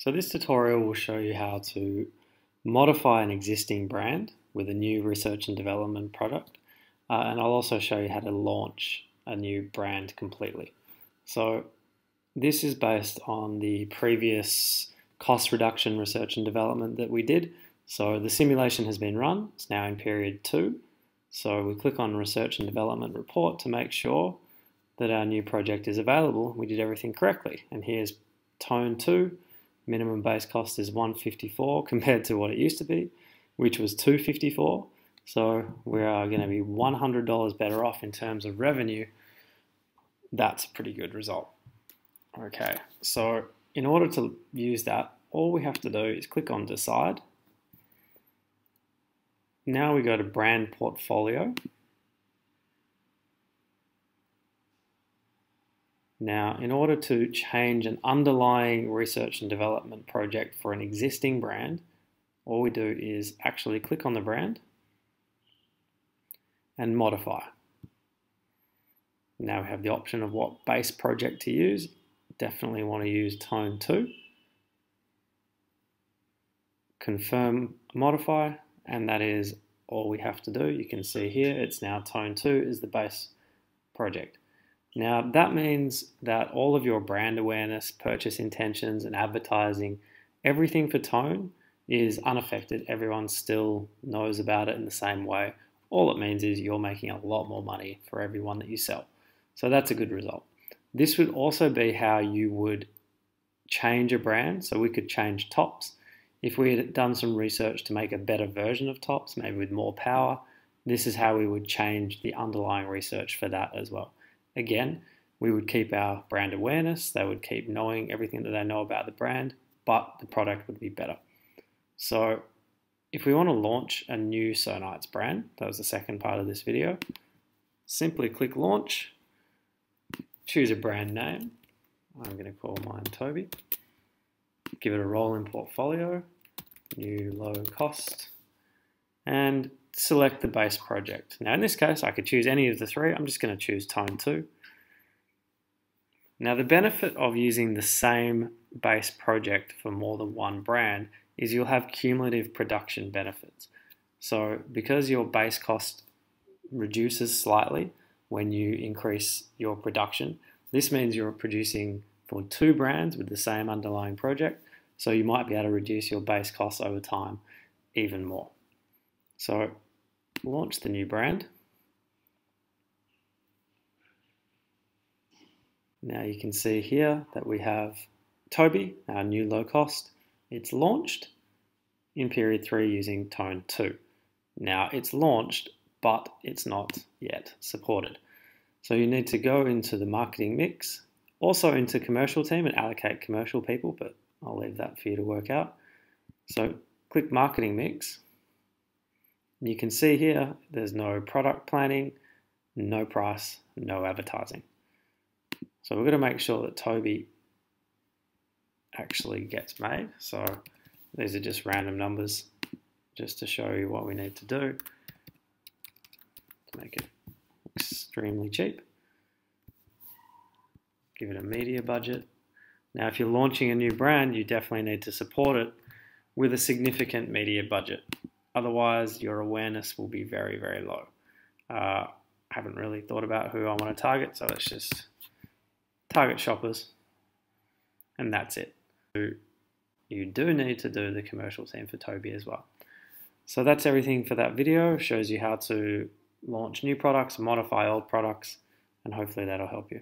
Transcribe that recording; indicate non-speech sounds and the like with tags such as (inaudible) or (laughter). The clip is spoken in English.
So this tutorial will show you how to modify an existing brand with a new research and development product uh, and I'll also show you how to launch a new brand completely. So this is based on the previous cost reduction research and development that we did. So the simulation has been run, it's now in period two. So we click on research and development report to make sure that our new project is available. We did everything correctly. And here's tone two, minimum base cost is 154 (laughs) compared to what it used to be, which was 254. So we are going to be $100 better off in terms of revenue. That's a pretty good result. Okay, so in order to use that, all we have to do is click on decide. Now we go to brand portfolio. Now, in order to change an underlying research and development project for an existing brand, all we do is actually click on the brand and modify. Now we have the option of what base project to use. Definitely want to use Tone 2. Confirm modify, and that is all we have to do. You can see here it's now Tone 2 is the base project. Now, that means that all of your brand awareness, purchase intentions, and advertising, everything for tone is unaffected. Everyone still knows about it in the same way. All it means is you're making a lot more money for everyone that you sell. So that's a good result. This would also be how you would change a brand. So we could change tops. If we had done some research to make a better version of tops, maybe with more power, this is how we would change the underlying research for that as well. Again, we would keep our brand awareness, they would keep knowing everything that they know about the brand, but the product would be better. So if we want to launch a new Sonites brand, that was the second part of this video, simply click launch, choose a brand name. I'm going to call mine Toby. Give it a role in portfolio, new low cost, and select the base project. Now in this case, I could choose any of the three. I'm just going to choose Tone 2. Now the benefit of using the same base project for more than one brand is you'll have cumulative production benefits. So because your base cost reduces slightly when you increase your production, this means you're producing for two brands with the same underlying project, so you might be able to reduce your base costs over time even more. So launch the new brand. Now you can see here that we have Toby, our new low cost. It's launched in period three using tone two. Now it's launched, but it's not yet supported. So you need to go into the marketing mix, also into commercial team and allocate commercial people, but I'll leave that for you to work out. So click marketing mix you can see here, there's no product planning, no price, no advertising. So we're going to make sure that Toby actually gets made. So these are just random numbers just to show you what we need to do to make it extremely cheap. Give it a media budget. Now, if you're launching a new brand, you definitely need to support it with a significant media budget. Otherwise, your awareness will be very, very low. Uh, haven't really thought about who I want to target, so let's just target shoppers, and that's it. You do need to do the commercial team for Toby as well. So that's everything for that video. Shows you how to launch new products, modify old products, and hopefully that'll help you.